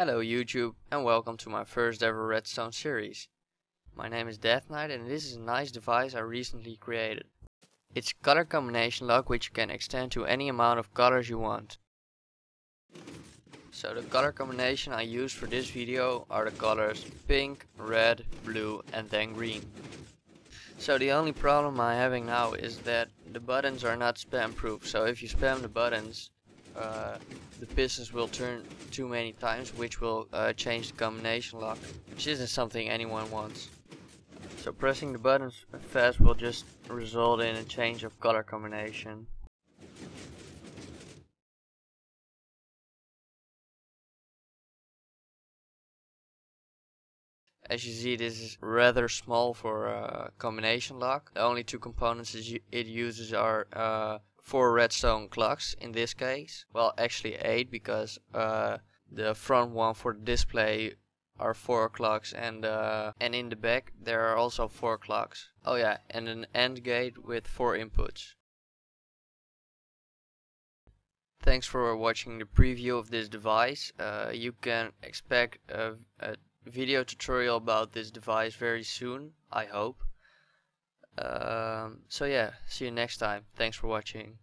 Hello YouTube and welcome to my first ever redstone series. My name is Deathnite and this is a nice device I recently created. It's a color combination lock which you can extend to any amount of colors you want. So the color combination I use for this video are the colors pink, red, blue and then green. So the only problem I'm having now is that the buttons are not spam proof so if you spam the buttons uh, the pistons will turn too many times, which will uh, change the combination lock, which isn't something anyone wants. So pressing the buttons fast will just result in a change of color combination. As you see this is rather small for a combination lock. The only two components it uses are uh, four redstone clocks in this case. Well, actually eight because uh, the front one for the display are four clocks and uh, and in the back there are also four clocks. Oh yeah, and an AND gate with four inputs. Thanks for watching the preview of this device. Uh, you can expect a, a video tutorial about this device very soon, I hope. Um, so yeah, see you next time. Thanks for watching.